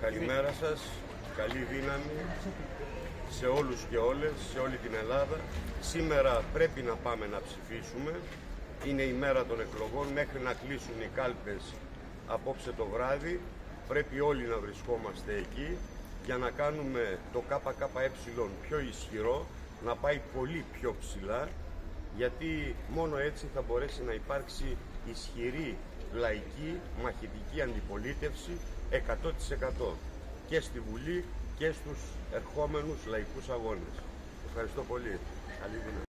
Καλημέρα σας, καλή δύναμη σε όλους και όλες, σε όλη την Ελλάδα. Σήμερα πρέπει να πάμε να ψηφίσουμε. Είναι η μέρα των εκλογών μέχρι να κλείσουν οι κάλπες απόψε το βράδυ. Πρέπει όλοι να βρισκόμαστε εκεί για να κάνουμε το ΚΚΕ πιο ισχυρό, να πάει πολύ πιο ψηλά, γιατί μόνο έτσι θα μπορέσει να υπάρξει ισχυρή λαϊκή μαχητική αντιπολίτευση 100% και στη Βουλή και στους ερχόμενους λαϊκούς αγώνες. Ευχαριστώ πολύ. Καλή δουλειά.